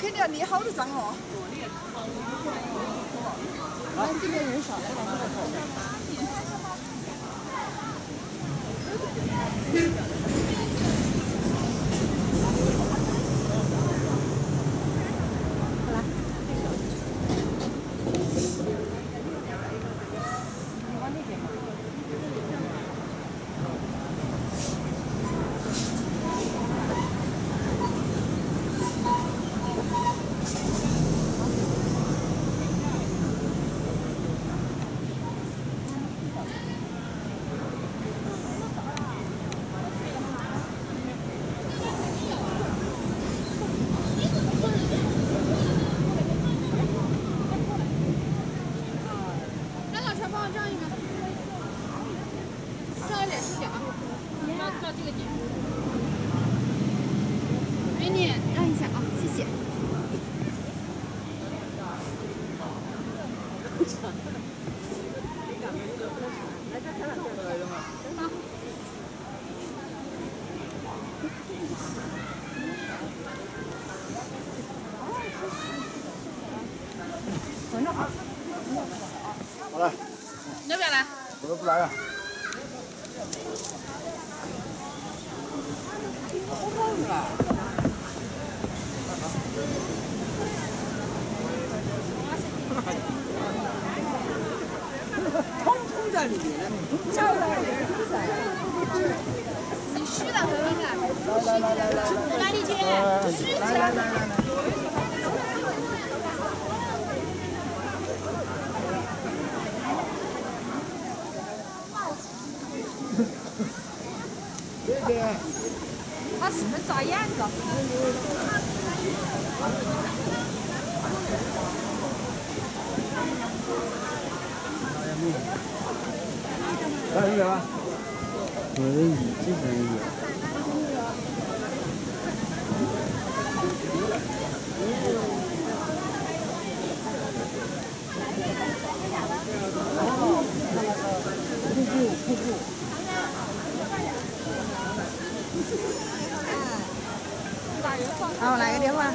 肯定要捏好多张哦。来，这边人少，来那老陈帮我照一个，照一点视角，照照这个点。美女，让一下啊，谢谢。好。好了，要不要来？我都不来了。通通在里面，你虚的很敏感。来来来来，哪里去？虚起来。这边。他是不是眨眼子？来这边吧。我的椅子上有。好，来个电话。